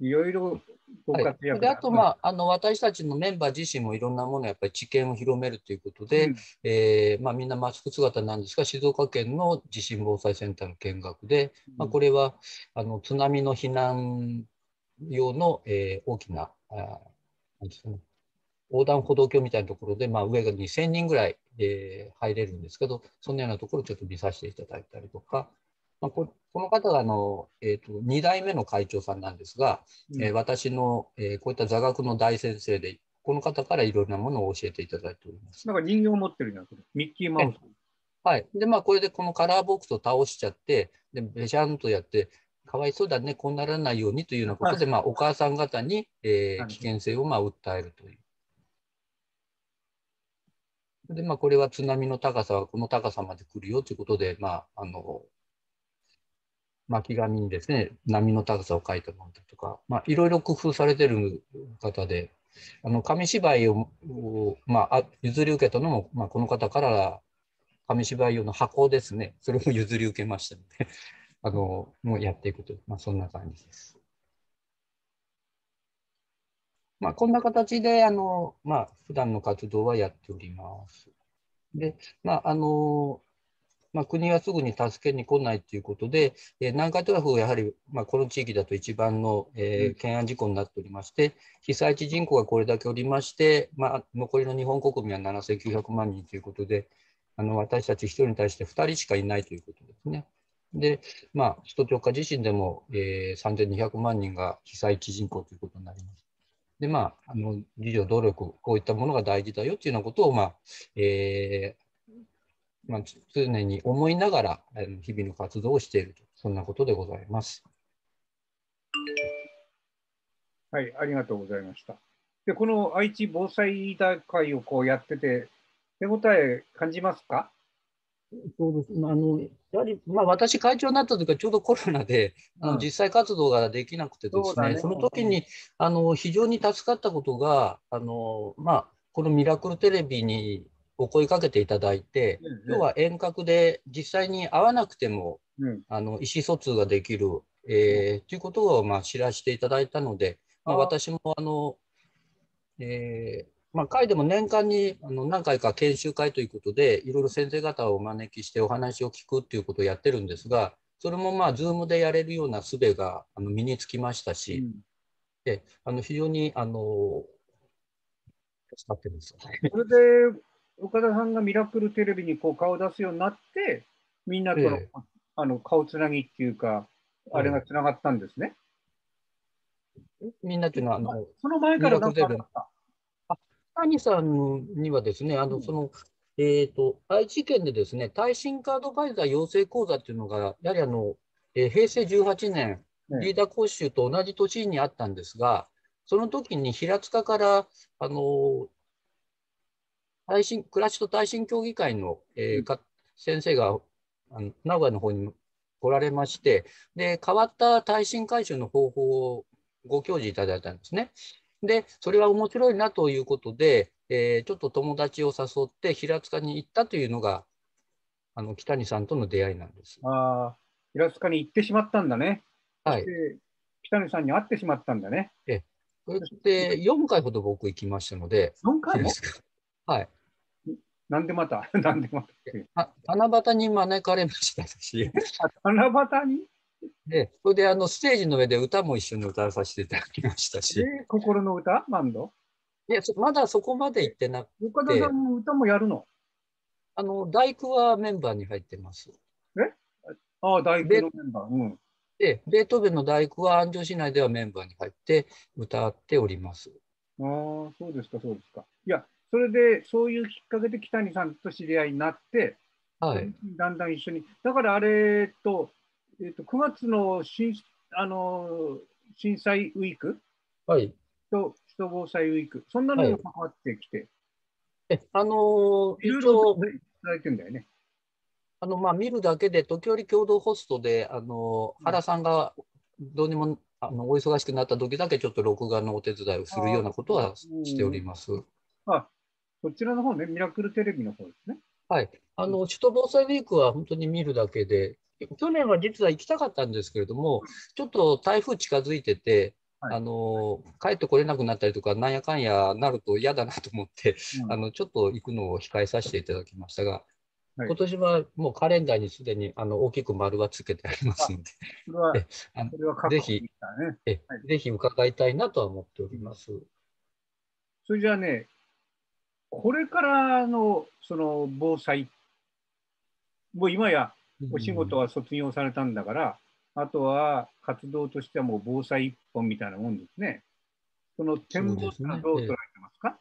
いろいろごはい活躍であと、あ、まあ、あの私たちのメンバー自身もいろんなものやっぱり知見を広めるということで、うんえーまあ、みんなマスク姿なんですが静岡県の地震防災センターの見学で、まあ、これはあの津波の避難用の、えー大きなあ横断歩道橋みたいなところで、まあ、上が2000人ぐらい、えー入れるんですけどそのようなところをちょっと見させていただいたりとか、まあ、ここの方があの、えー、と2代目の会長さんなんですが、うんえー私の、えーこういった座学の大先生で、この方からいろんなものを教えていただいております。なんか人形持ってるじゃん、これミッキーマウス。はい。で、まあ、これでこのカラーボックスを倒しちゃって、で、べしゃんとやって、かわいそうだね、こうならないようにというようなことで、まあ、お母さん方に、えー危険性をまあ訴えるという。で、まあ、これは津波の高さはこの高さまで来るよということで、まあ、あの、巻紙にですね、波の高さを書いたものだとか、まあ、いろいろ工夫されてる方で、あの紙芝居を、まあ、譲り受けたのも、まあ、この方から紙芝居用の箱ですね、それも譲り受けましたので、<laughs> あのもうやっていくという、まあ、そんな感じです。まあ、こんな形で、あの、まあ、普段の活動はやっております。で、まあ、あの、まあ、国はすぐに助けに来ないということで、えー南海トラフがやはり、まあ、この地域だと一番の、えー懸案事項になっておりまして、被災地人口がこれだけおりまして、まあ、残りの日本国民は7900万人ということで、あの私たち1人に対して2人しかいないということですね。で、まあ、首都直下地震でも、えー3200万人が被災地人口ということになります。で、まあ、あの自助、努力、こういったものが大事だよというようなことを、まあ、えーまあ、常に思いながら、日々の活動をしていると、そんなことでございます。はい、ありがとうございました。で、この愛知防災リーダー会をこうやってて、手応え感じますか？そうです。あのやはり、まあ、私、会長になった時はちょうどコロナで、あのうん実際活動ができなくてですね、その時にあの非常に助かったことが、あのまあ、このミラクルテレビにお声かけていただいて、要は遠隔で実際に会わなくてもうん、あの意思疎通ができる、えーということをまあ知らせていただいたので、まあ、私もあの、えーまあ、会でも年間にあの何回か研修会ということで、いろいろ先生方をお招きしてお話を聞くっていうことをやってるんですが、それもまあ、ズームでやれるような術があの身につきましたし、であの非常にあの助かってます。それで岡田さんがミラクルテレビにこう顔を出すようになって、みんなとの,、ええ。あの顔つなぎっていうか、あれがつながったんですね。みんなっていうのはあのその前からなんかあった谷さんにはですね、あの、うん。その、えっ、と、愛知県でですね、耐震化アドバイザー養成講座っていうのが、やはりあの、えー平成18年、ねリーダー講習と同じ年にあったんですが、その時に平塚から、あの、耐震、暮らしと耐震協議会の、えーか先生が、あの名古屋の方に来られまして、で、変わった耐震改修の方法をご教示いただいたんですね。で、それは面白いなということで、えーちょっと友達を誘って平塚に行ったというのが、あの北谷さんとの出会いなんです。ああ、平塚に行ってしまったんだね。はい。で、北谷さんに会ってしまったんだね。それで4回ほど僕行きましたので、4回も？平塚はい。なんでまた？<laughs> なんでまた？あ七夕に招かれましたし、あ <laughs> 七夕に？でそれであのステージの上で歌も一緒に歌わさせていただきましたし、え心の歌？バンド？いやそまだそこまで行ってなく岡田さんも歌もやるの？あの大工はメンバーに入ってます。ああ、大工のメンバー。うん。で、ベートーベンの大工は安城市内ではメンバーに入って歌っております。ああ、そうですか、そうですか。いや、それで、そういうきっかけで北谷さんと知り合いになって、はい。だんだん一緒に。だからあれと、えっと、9月の震あの震災ウィーク？はい。と首都防災ウィーク、そんなのが関わってきて、え、あのーいろいろ、いただいてんだよね。あの、まあ、見るだけで、時折共同ホストで、あのうん原さんがどうにも、あの、お忙しくなった時だけちょっと録画のお手伝いをするようなことはうんしております。あ、こちらの方ね、ミラクルテレビの方ですね。はい。あの、首都防災ウィークは本当に見るだけで、去年は実は行きたかったんですけれども、ちょっと台風近づいてて、はい。あの、帰ってこれなくなったりとか、なんやかんやなると嫌だなと思って、うん。あの、ちょっと行くのを控えさせていただきましたが、はい。今年はもうカレンダーにすでにあの大きく丸はつけてありますので、ぜひできたね。えはい。ぜひ伺いたいなとは思っております。それじゃあね、これからのその防災、もう今やお仕事は卒業されたんだから、あとは活動としてはもう防災一本みたいなもんですね。その展望はどう捉えてますか、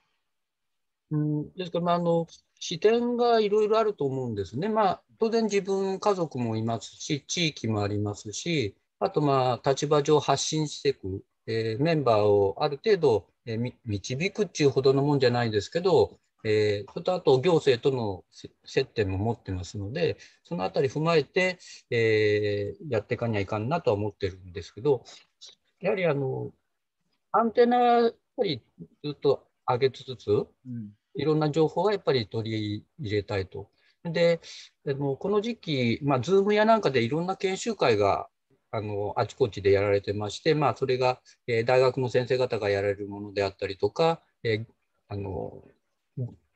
うん、ですから、まあ、あの視点がいろいろあると思うんですね。まあ、当然自分、家族もいますし、地域もありますし、あと、まあ、立場上発信していく、えーメンバーをある程度、えーみ導くっていうほどのもんじゃないですけど、えーそれとあと行政とのせ接点も持ってますので、そのあたり踏まえて、えーやっていかにはいかんなとは思ってるんですけど、やはりあの、アンテナ、やっぱりずっと上げつつ、うんいろんな情報はやっぱり取り入れたいと。で、あのこの時期、まあ、ズームやなんかでいろんな研修会があのあちこちでやられてまして、まあ、それが、えー大学の先生方がやられるものであったりとか、えーあの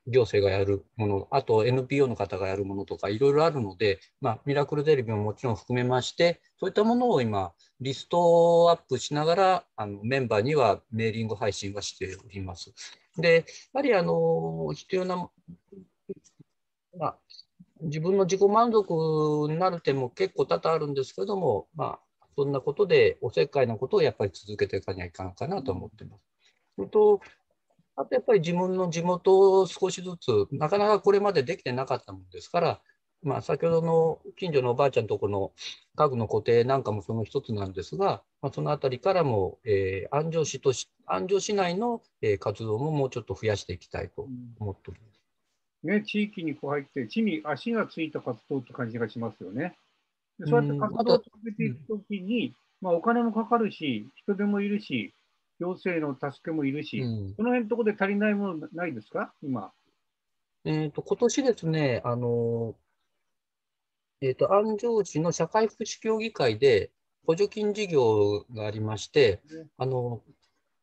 行政がやるもの、あと NPO の方がやるものとかいろいろあるので、まあ、ミラクルテレビももちろん含めまして、そういったものを今、リストアップしながらあのメンバーにはメーリング配信はしております。で、やはりあの必要な、まあ、自分の自己満足になる点も結構多々あるんですけども、まあ、そんなことでおせっかいなことをやっぱり続けていかにはいかんかなと思ってます。と、あとやっぱり自分の地元を少しずつ、なかなかこれまでできてなかったものですから、まあ、先ほどの近所のおばあちゃんとこの家具の固定なんかもその一つなんですが、まあ、そのあたりからも、えー安城市とし、安城市内の、えー活動ももうちょっと増やしていきたいと思っております。ね、地域にこう入って、地に足がついた活動って感じがしますよね。でそうやって活動を続けていくときに、まあ、お金もかかるし、人手もいるし、行政の助けもいるし、うん。その辺のところで足りないものないですか、今。えーと今年ですね、あのえーと、安城市の社会福祉協議会で補助金事業がありましてね、あの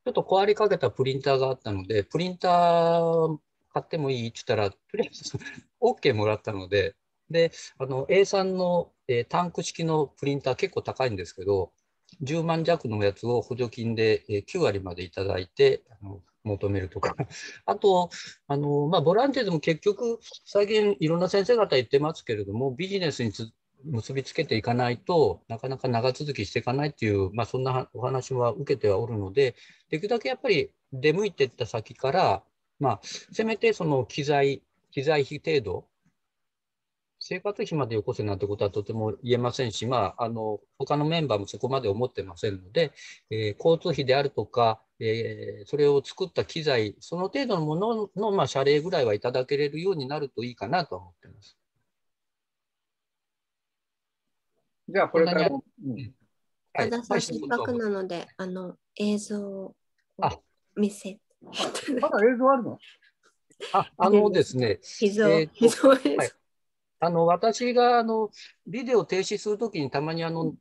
ちょっと壊れかけたプリンターがあったので、プリンター買ってもいいって言ったら、とりあえず OK もらったので、で、あの A3 の、えータンク式のプリンター結構高いんですけど、10万弱のやつを補助金で9割までいただいてあの求めるとか、<laughs> あと、あのまあ、ボランティアでも結局、最近いろんな先生方言ってますけれども、ビジネスに結びつけていかないとなかなか長続きしていかないっていう、まあ、そんなお話は受けてはおるので、できるだけやっぱり出向いていった先から、まあ、せめてその機材、機材費程度、生活費までよこせなんてことはとても言えませんし、まあ、あの他のメンバーもそこまで思ってませんので、えー交通費であるとか、えーそれを作った機材、その程度のものの、まあ、謝礼ぐらいはいただけれるようになるといいかなとは思ってます。じゃあ、これからも。うん。たださ、せっかくなので、あの、映像をあ。見せ、まだ映像あるの？ああのですね、<laughs> 秘蔵、えーと秘蔵映像。はいあの私があのビデオ停止するときにたまにあの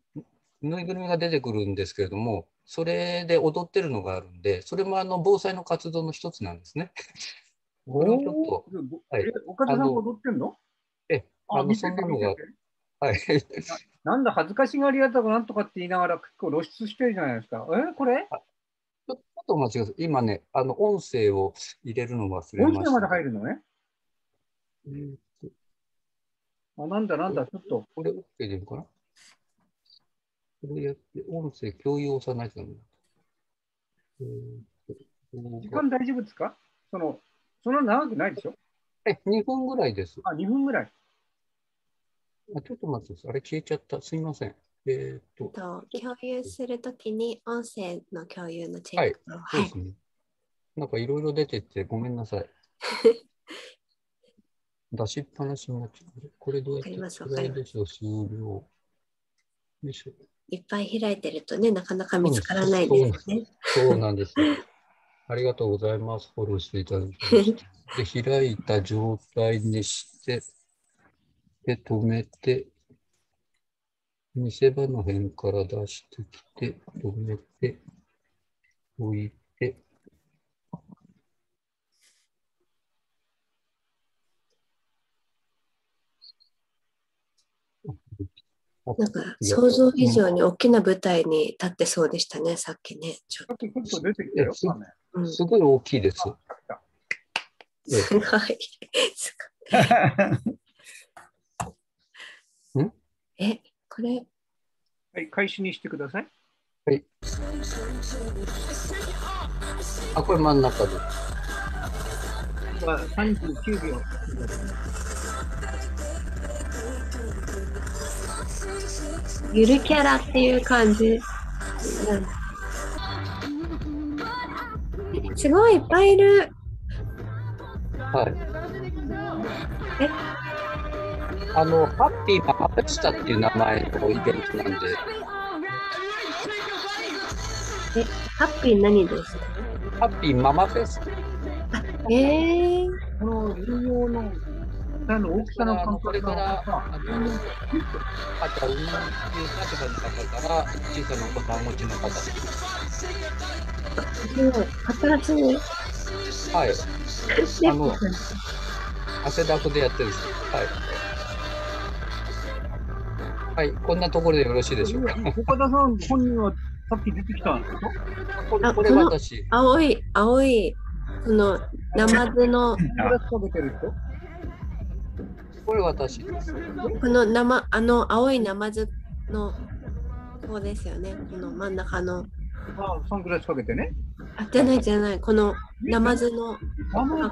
ぬいぐるみが出てくるんですけれども、それで踊ってるのがあるんで、それもあの防災の活動の一つなんですね。これをちょっとはいえ岡田さんも踊ってんの？えあのそんなのがはい、なんだ、恥ずかしがり屋とかなんとかって言いながら結構露出してるじゃないですか。えこれ？ちょっとお待ちください。今ね、あの音声を入れるの忘れました。音声まで入るのね。えーとあ、なんだなんだ、ちょっと。これ OK でいいのかな？これやって、音声共有を押さないとダメだ。時間大丈夫ですか？その、そんな長くないでしょ？え、2分ぐらいです。あ、2分ぐらい。あちょっと待ってください。あれ消えちゃった。すいません。えーっと、と共有するときに音声の共有のチェはいックを、そうはいですね。なんかいろいろ出てってごめんなさい。<laughs> 出しっぱなしになっちゃう。これどうやってスライドショー終了。よいしょ。いっぱい開いてるとね、なかなか見つからないですね。そうなんですよ。ありがとうございます。フォローしていただきまして。<laughs> で、開いた状態にして、で、止めて、見せ場の辺から出してきて、止めて、置いて、なんか想像以上に大きな舞台に立ってそうでしたね、さっきね。ちょっさっき結構出てきたよ。えすごい大きいです。えごい。すごいんえ、これ、はい、開始にしてください。あ、これ真ん中で。は39秒。ゆるキャラっていう感じ。なんすごいいっぱいいる。はい。え？あの、ハッピーママフェスタっていう名前のイベントなんで、え、ハッピー何ですか？ハッピーママフェスタ。えー、この重要のあの大きさのあの感覚これから、があの、赤ちゃん産むっていう立場の方から、小さなお子さんをお持ちの方。新しい。はい。であの汗だくでやってるんです。はい。はい、こんなところでよろしいでしょうか？岡田さん本人はさっき出てきたんですか？これ私。青い、青い、このナマズの、これ <laughs> 食べてる人？これ私です。この生、あの青いナマズの子ですよね。この真ん中の。あサングラスかけてね。あ、じゃないじゃない。このナマズの、あの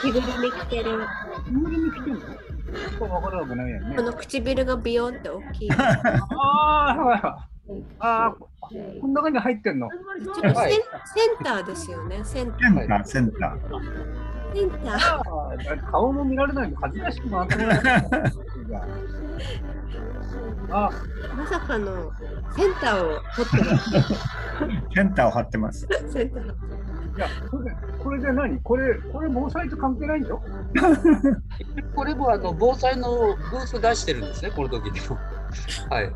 着ぐるみ着てる。着ぐるみ着てんのこ。の唇がビヨンって大きい。ちょっああ。ああ、ここの中に入ってんの。とセン,、はいセンターですよね。センター。センター、センター。センター。ああ、顔も見られないの恥ずかしくもなってない。あ、まさかのセンターを取ってる。センターを張ってます。センター。いや、これで、これで何？これ、これ防災と関係ないんでしょこれもあの防災のブース出してるんですね、この時にも。はい。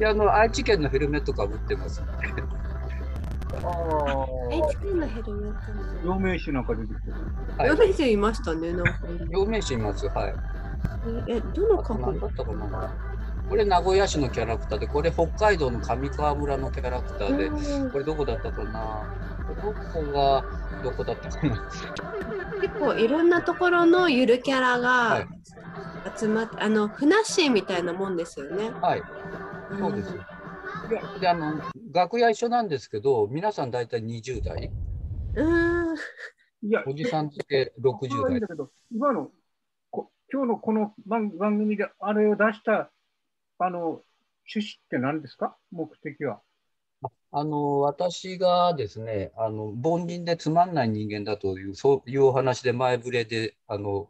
で、あの愛知県のヘルメットかぶってます。ああ、HK のヘルメット陽明酒なんか出てきてる。はいの。ヨベスいましたね。なんか陽明酒います。はい。え、どのあとカップ何だったかな。これ名古屋市のキャラクターで、これ北海道の上川村のキャラクターで、うんこれどこだったかな。ここがどこだったかな。結構いろんなところのゆるキャラはがい集まって、あの、ふなっしーみたいなもんですよね。はい。そうです。でであの楽屋一緒なんですけど、皆さん大体20代、うん。うん。いや、おじさんって60代だ。けど、今の、こ今日のこの番番組であれを出した、あの、趣旨って何ですか？目的は。あの私がですね、あの凡人でつまんない人間だという、そういうお話で前触れで、あの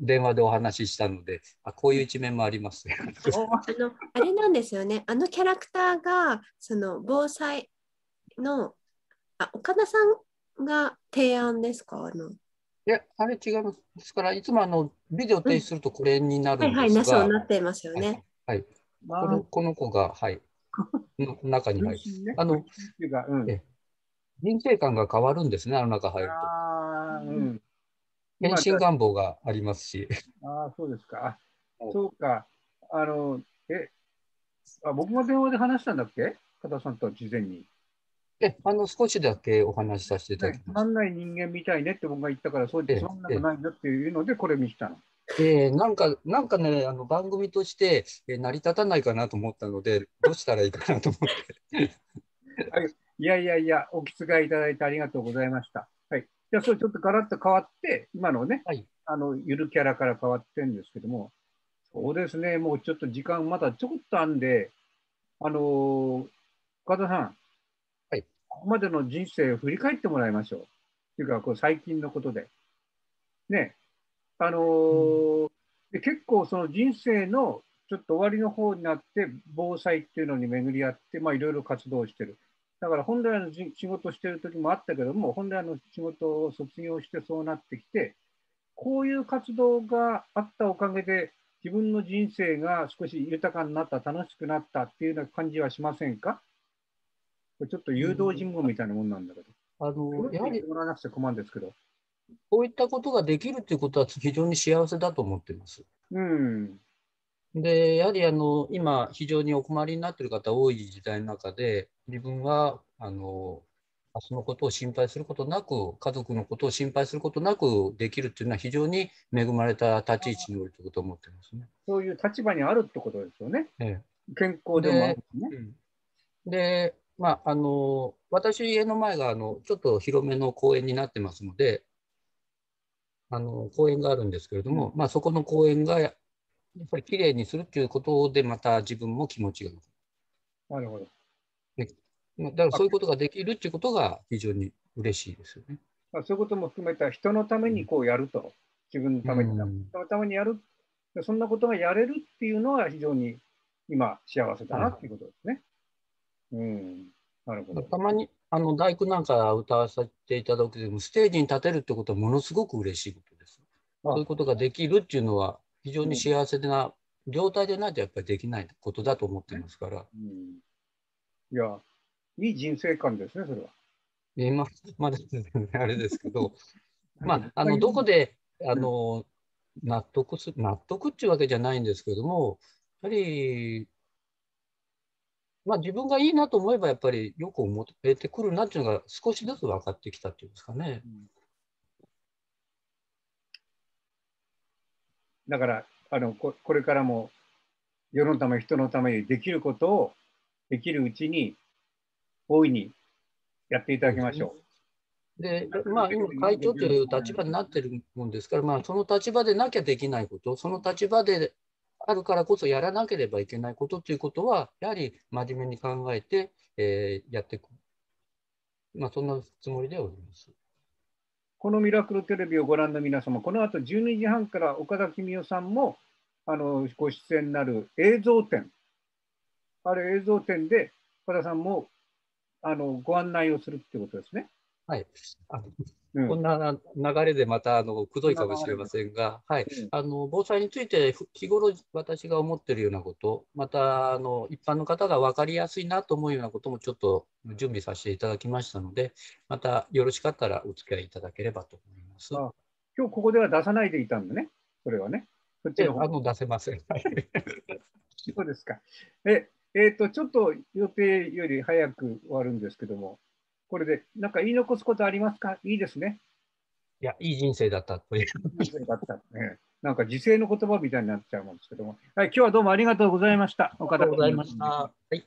電話でお話ししたので、あこういう一面もありますね。あの、あれなんですよね。あのキャラクターが、その防災の、あ、岡田さんが提案ですか？あの、いや、あれ違います。ですから、いつもあのビデオ提出するとこれになるはいはい、なんですが、そうなってますよね。はい、まこのこの子が、はい、の中に入る。ね、<laughs> あのうん。え人生観が変わるんですね、あの中入ると。ああ、うん。変身願望がありますし。ああ、そうですか。<laughs> そうか。あの、え、あ僕が電話で話したんだっけ？加田さんと事前に。え、あの、少しだけお話しさせていただきます。まんない人間みたいねって僕が言ったから、そうでええつまんなくないよっていうので、これ見したの。えーなんか、なんかね、あの番組として、えー成り立たないかなと思ったので、どうしたらいいかなと思って。<laughs> いやいやいや、お気遣いいただいてありがとうございました。はい。じゃあ、それちょっとガラッと変わって、今のね、はいあの、ゆるキャラから変わってるんですけども、そうですね、もうちょっと時間まだちょこっとあんで、あのー、岡田さん、はい。ここまでの人生を振り返ってもらいましょう。っていうか、こう最近のことで。ね、あのーで結構その人生のちょっと終わりの方になって、防災っていうのに巡り合って、まあいろいろ活動をしてる。だから本来のじ仕事してる時もあったけども、本来の仕事を卒業してそうなってきて、こういう活動があったおかげで、自分の人生が少し豊かになった、楽しくなったっていうような感じはしませんか？これちょっと誘導尋問みたいなもんなんだけど。あの、やはりもらわなくちゃ困るんですけど。こういったことができるということは非常に幸せだと思っています。うん。で、やはりあの今、非常にお困りになっている方多い時代の中で、自分はあの明日のことを心配することなく、家族のことを心配することなくできるというのは、非常に恵まれた立ち位置におるということを思っていますね。そういう立場にあるってことですよね。え健康でもあるしね。えで、まあ、あの私、家の前があのちょっと広めの公園になってますので、あの公園があるんですけれども、まあ、そこの公園がやっぱりきれいにするっていうことで、また自分も気持ちが。なるほど。だからそういうことができるっていうことが非常に嬉しいですよね。まあ、そういうことも含めた人のためにこうやると、自分のために、うん人のためにやる、そんなことがやれるっていうのは非常に今、幸せだなっていうことですね。うん、なるほど。たまにあの大工なんか歌わせていただくでも、ステージに立てるってことはものすごく嬉しいことです。あそういうことができるっていうのは、非常に幸せな状態でないとやっぱりできないことだと思ってますから、うん、いや、いい人生観ですね、それは。今まで <laughs> あれですけど、まあ、あのどこであの納得す納得っていうわけじゃないんですけども、やはり、まあ、自分がいいなと思えば、やっぱりよく思えてくるなっていうのが少しずつ分かってきたっていうんですかね。だからあのこ、これからも世のため、人のためにできることをできるうちに大いにやっていただきましょうで、まあ、今、会長という立場になってるもんですから、まあ、その立場でなきゃできないこと、その立場であるからこそやらなければいけないことということは、やはり真面目に考えて、えーやっていく。まあ、そんなつもりでおります。このミラクルテレビをご覧の皆様、この後12時半から岡田公夫さんもあのご出演になる映像展、あれ映像展で岡田さんもあのご案内をするってことですね。はい。あのうんこんな流れでまたあのくどいかもしれませんが、はいうん、あの防災についてふ日頃私が思っているようなこと、またあの一般の方が分かりやすいなと思うようなこともちょっと準備させていただきましたので、またよろしかったらお付き合いいただければと思います。あ今日ここでは出さないでいたんだね、それはね。そっちでの方あの出せません。はいそうですか。え、えーと、ちょっと予定より早く終わるんですけども、これでなんか言い残すことありますか？いいですね。いや、いい人生だったという。だったね。なんか時世の言葉みたいになっちゃうもんですけども。はい、今日はどうもありがとうございました。岡田ありがとうございました。はい